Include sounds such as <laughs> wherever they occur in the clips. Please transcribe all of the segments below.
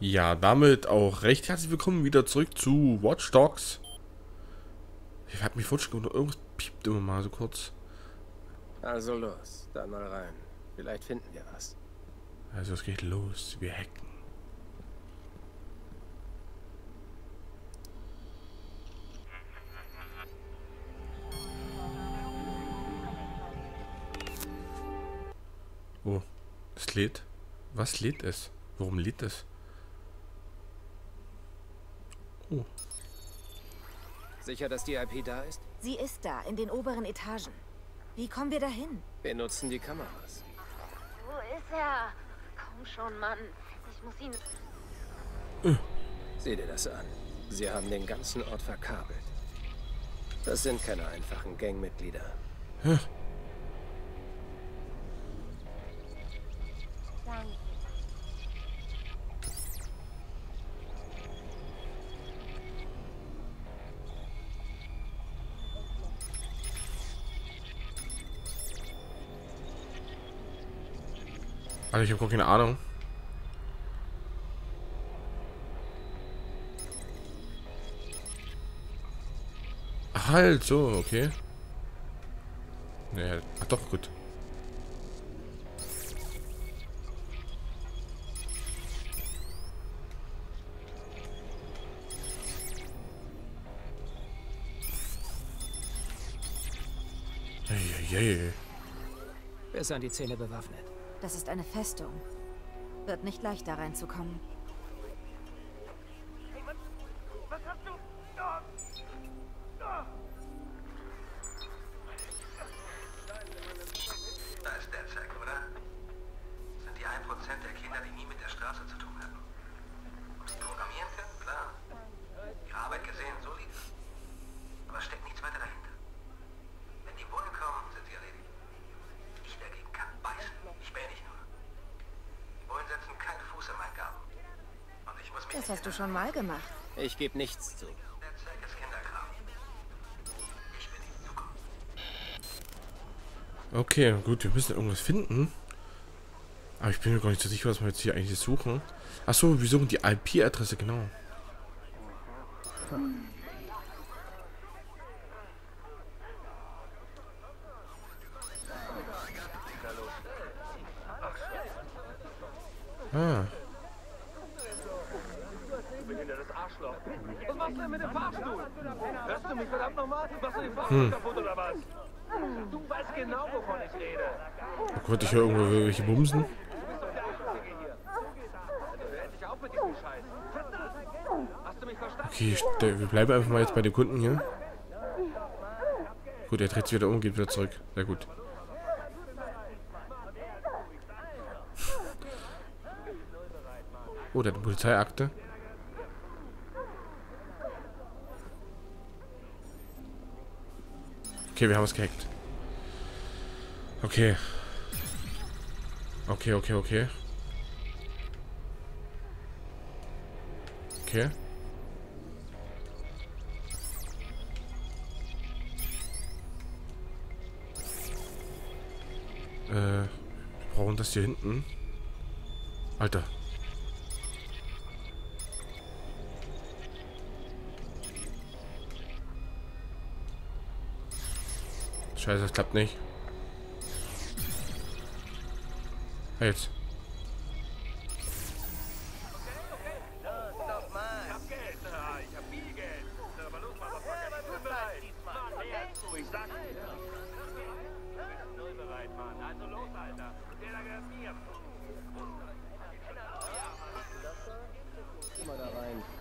Ja, damit auch recht herzlich willkommen wieder zurück zu Watch Dogs. Ich hab mich futsch irgendwas piept immer mal so kurz. Also los, dann mal rein. Vielleicht finden wir was. Also es geht los, wir hacken. Oh, es lädt. Was lädt es? Warum lädt es? Oh. Sicher, dass die IP da ist? Sie ist da, in den oberen Etagen. Wie kommen wir dahin? Wir nutzen die Kameras. Wo ist er? Komm schon, Mann. Ich muss ihn... Sieh dir das an. Sie haben den ganzen Ort verkabelt. Das sind keine einfachen Gangmitglieder. Danke. Also ich habe keine Ahnung. Halt, so, okay. Nee, ach doch, gut. Eieiei. Besser an die Zähne bewaffnet. Das ist eine Festung. Wird nicht leicht da reinzukommen. Da Das hast du schon mal gemacht. Ich gebe nichts zu. Okay, gut, wir müssen irgendwas finden. Aber ich bin mir gar nicht so sicher, was wir jetzt hier eigentlich suchen. Achso, wir suchen die IP-Adresse, genau. Ah, behindertes Arschloch. Was machst du denn mit dem Fahrstuhl? Hörst du mich verdammt nochmal? Machst du den Fahrstuhl kaputt oder was? Du weißt genau, wovon ich rede. oh Gott, ich höre irgendwo welche Bumsen. Okay, wir bleiben einfach mal jetzt bei den Kunden hier. Gut, er dreht sich wieder um und geht wieder zurück. Sehr gut. <laughs> Oh, der hat eine Polizeiakte. Okay, wir haben es gehackt. Okay. Okay, okay, okay. Okay. Äh, wir brauchen das hier hinten. Alter. Scheiße, das klappt nicht. Ah, Jetzt.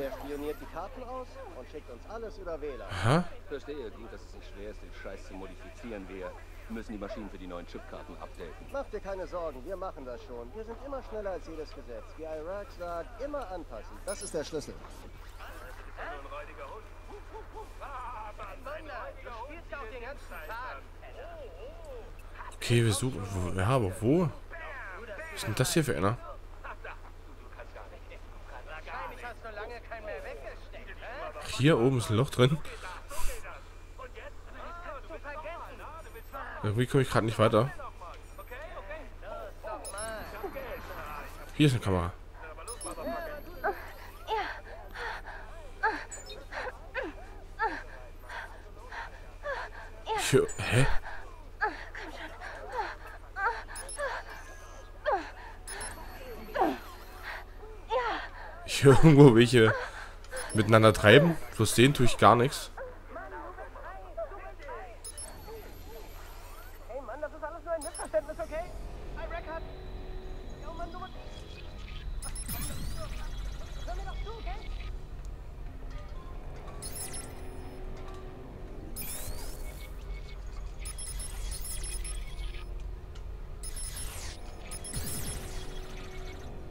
Er spioniert die Karten aus und schickt uns alles über WLAN. Aha. Verstehe, gut, dass es nicht schwer ist, den Scheiß zu modifizieren. Wir müssen die Maschinen für die neuen Chipkarten updaten. Mach dir keine Sorgen, wir machen das schon. Wir sind immer schneller als jedes Gesetz. Wie Iraq sagt, immer anpassen. Das ist der Schlüssel. Okay, wir suchen. Ja, aber wo? Was ist denn das hier für einer? Hier oben ist ein Loch drin. Irgendwie komme ich gerade nicht weiter. Hier ist eine Kamera. Hier, hä? Hier irgendwo welche miteinander treiben. Bloß sehen tue ich gar nichts.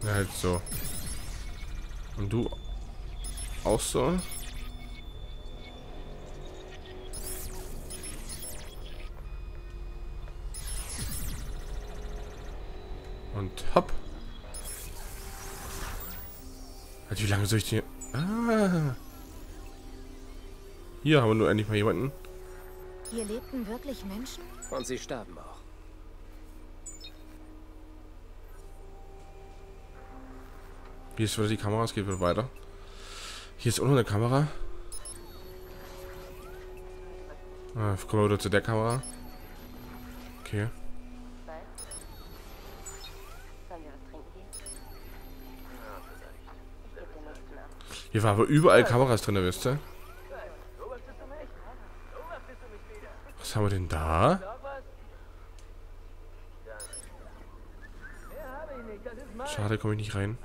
Ja, halt so. Und du auch so? Und hopp. Halt, wie lange soll ich die... Ah. Hier haben wir nur endlich mal jemanden. Hier lebten wirklich Menschen? Und sie starben auch. Hier ist wieder die Kamera, es geht wieder weiter. Hier ist auch noch eine Kamera. Ah, kommen wir wieder zu der Kamera. Okay. Hier war aber überall Kameras drin, wisst ihr? Was haben wir denn da? Schade, komme ich nicht rein.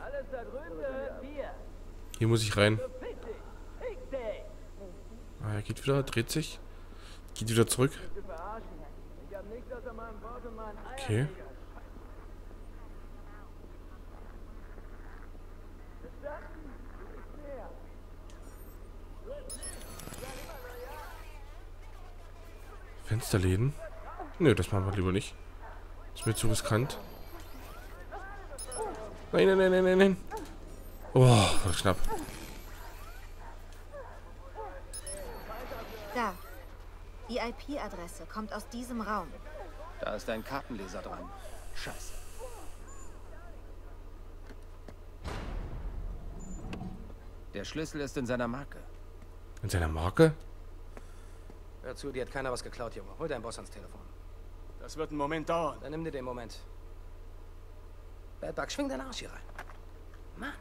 Hier muss ich rein. Ah, er geht wieder, dreht sich. Geht wieder zurück. Okay. Fensterläden? Nö, das machen wir lieber nicht. Ist mir zu riskant. Nein, nein, nein, nein, nein, nein. Oh, war knapp. Da. Die IP-Adresse kommt aus diesem Raum. Da ist ein Kartenleser dran. Scheiße. Der Schlüssel ist in seiner Marke. In seiner Marke? Hör zu, dir hat keiner was geklaut, Junge. Hol deinen Boss ans Telefon. Das wird einen Moment dauern. Dann nimm dir den Moment. Badbug, schwing deinen Arsch hier rein. Mann,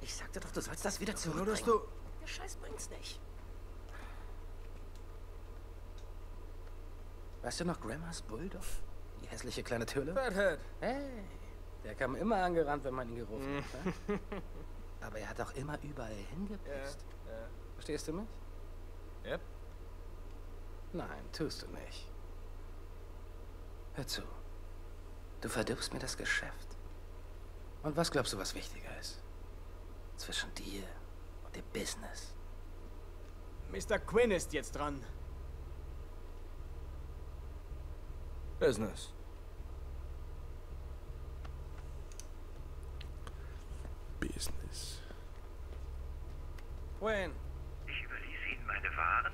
ich sagte doch, du sollst das wieder zurückbringen. dass du- Der Scheiß bringt's nicht. Weißt du noch Grandmas Bulldog? Die hässliche kleine Tülle? Fathead. Hey, der kam immer angerannt, wenn man ihn gerufen hat. ne? <laughs> Aber er hat auch immer überall hingepisst. Ja, Verstehst du mich? Yep. Nein, tust du nicht. Hör zu. Du verdirbst mir das Geschäft. Und was glaubst du, was wichtiger ist? Zwischen dir und dem Business. Mr. Quinn ist jetzt dran. Business. Business. Wayne, Ich überließ Ihnen meine Waren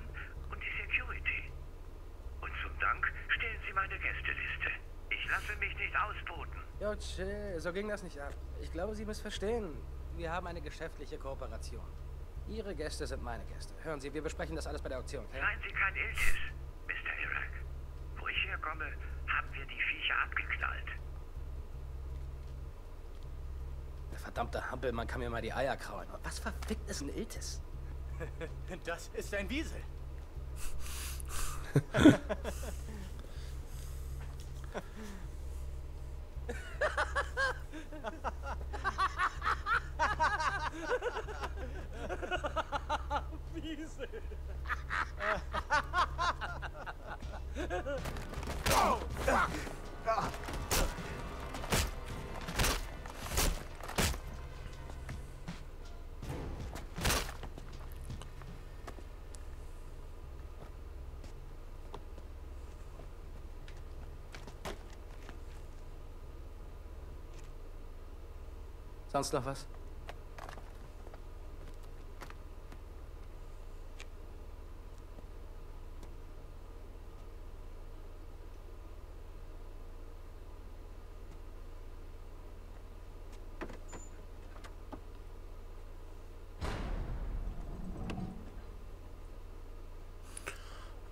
und die Security. Und zum Dank stellen Sie meine Gästeliste. Ich lasse mich nicht ausboten. Jo, chill, so ging das nicht ab. Ich glaube, Sie müssen verstehen. Wir haben eine geschäftliche Kooperation. Ihre Gäste sind meine Gäste. Hören Sie, wir besprechen das alles bei der Auktion, okay? Seien Sie kein Iltis, Mr. Irak. Ich herkomme, haben wir die Viecher abgeknallt. Der verdammte Hampelmann kann mir mal die Eier kraulen. Was verfickt ist ein Iltis? <laughs> Das ist ein Wiesel. <laughs> <laughs> Wiesel. Sonst noch was?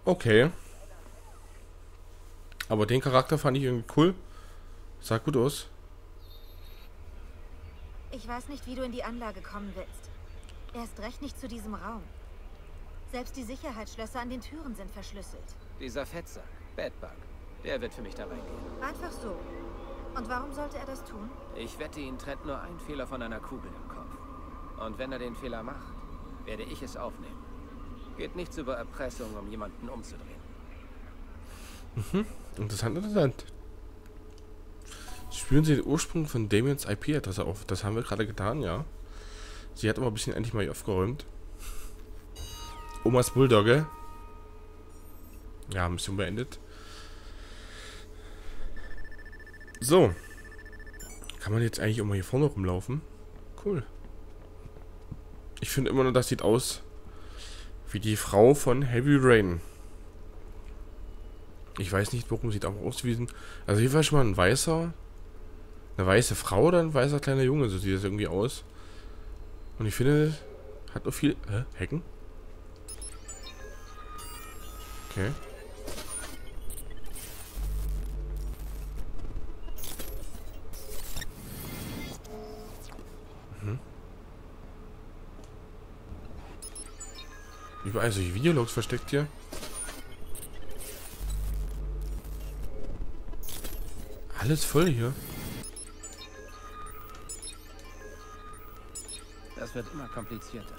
Okay. Aber den Charakter fand ich irgendwie cool. Sah gut aus. Ich weiß nicht, wie du in die Anlage kommen willst. Erst recht nicht zu diesem Raum. Selbst die Sicherheitsschlösser an den Türen sind verschlüsselt. Dieser Fettsack, Badbug, der wird für mich da reingehen. Einfach so. Und warum sollte er das tun? Ich wette, ihn trennt nur ein Fehler von einer Kugel im Kopf. Und wenn er den Fehler macht, werde ich es aufnehmen. Geht nichts über Erpressung, um jemanden umzudrehen. Mhm. Interessant, interessant. Spüren Sie den Ursprung von Damiens IP-Adresse auf. Das haben wir gerade getan, ja. Sie hat aber ein bisschen endlich mal hier aufgeräumt. Omas Bulldogge. Ja, Mission beendet. So. Kann man jetzt eigentlich auch mal hier vorne rumlaufen? Cool. Ich finde immer noch, das sieht aus wie die Frau von Heavy Rain. Ich weiß nicht, warum sieht auch aus wie ein... Also hier war schon mal ein weißer... Eine weiße Frau oder ein weißer kleiner Junge, so sieht das irgendwie aus. Und ich finde, hat auch viel... Hä? Hecken? Okay. Mhm. Überall solche Videologs versteckt hier. Alles voll hier. Wird immer komplizierter.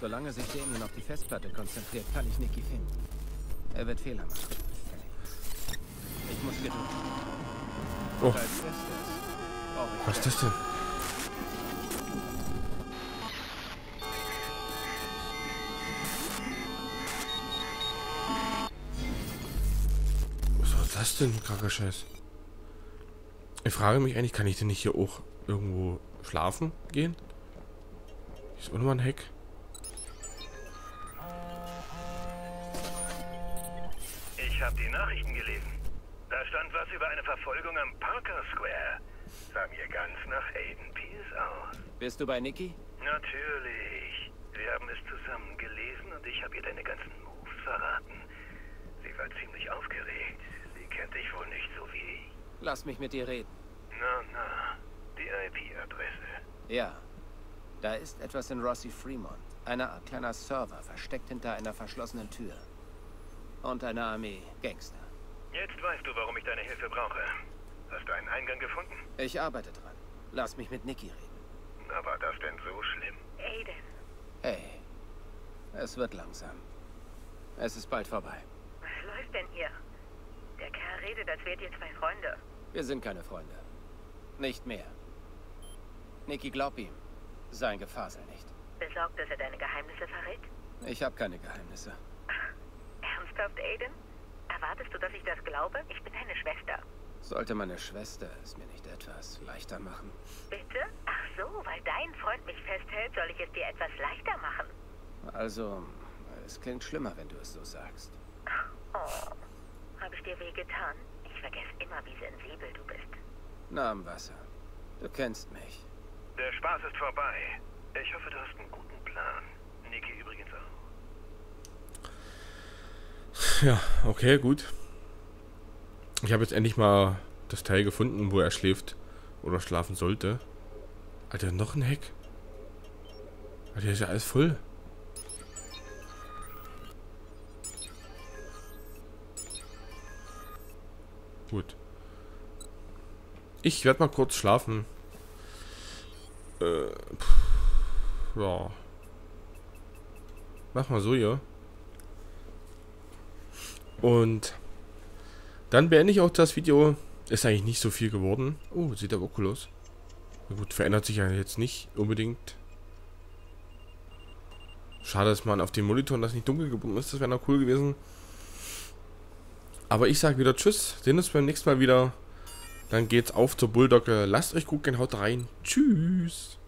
Solange sich Damien auf die Festplatte konzentriert, kann ich Nicky finden. Er wird Fehler machen. Ich muss Geduld. Oh. Ich Was ist das denn? Was war das denn, kranker Scheiß? Ich frage mich eigentlich, kann ich denn nicht hier auch irgendwo schlafen gehen? Hier ist auch nochmal ein Heck. Ich habe die Nachrichten gelesen. Da stand was über eine Verfolgung am Parker Square. Sah mir ganz nach Aiden Pierce aus. Bist du bei Nicky? Natürlich. Wir haben es zusammen gelesen und ich habe ihr deine ganzen Moves verraten. Sie war ziemlich aufgeregt. Sie kennt dich wohl nicht so wie ich. Lass mich mit dir reden. Na, na. Die IP-Adresse. Ja. Da ist etwas in Rossi Fremont. Eine Art kleiner Server, versteckt hinter einer verschlossenen Tür. Und eine Armee Gangster. Jetzt weißt du, warum ich deine Hilfe brauche. Hast du einen Eingang gefunden? Ich arbeite dran. Lass mich mit Nicky reden. Na, war das denn so schlimm? Aiden, Hey. Es wird langsam. Es ist bald vorbei. was läuft denn hier? Der Kerl redet, als wärt ihr zwei Freunde. Wir sind keine Freunde. Nicht mehr. Nicky, glaub ihm. Sein Gefasel nicht. Besorgt, dass er deine Geheimnisse verrät? Ich habe keine Geheimnisse. <laughs> Ernsthaft, Aiden? Erwartest du, dass ich das glaube? Ich bin deine Schwester. Sollte meine Schwester es mir nicht etwas leichter machen? Bitte? Ach so, weil dein Freund mich festhält, soll ich es dir etwas leichter machen. Also, es klingt schlimmer, wenn du es so sagst. Oh, habe ich dir wehgetan? Ich vergesse immer, wie sensibel du bist. Na am Wasser. Du kennst mich. Der Spaß ist vorbei. Ich hoffe, du hast einen guten Plan. Niki übrigens auch. Ja, okay, gut. Ich habe jetzt endlich mal das Teil gefunden, wo er schläft oder schlafen sollte. Alter, noch ein Heck. Alter, hier ist ja alles voll. Gut. Ich werde mal kurz schlafen. Äh, pff, ja. Mach mal so hier. Und dann beende ich auch das Video. Ist eigentlich nicht so viel geworden. Oh, sieht aber cool aus. Na gut, verändert sich ja jetzt nicht unbedingt. Schade, dass man auf den Monitoren das nicht dunkel gebunden ist. Das wäre noch cool gewesen. Aber ich sage wieder Tschüss. Sehen uns beim nächsten Mal wieder. Dann geht's auf zur Bulldogge. Lasst euch gut gehen, haut rein. Tschüss.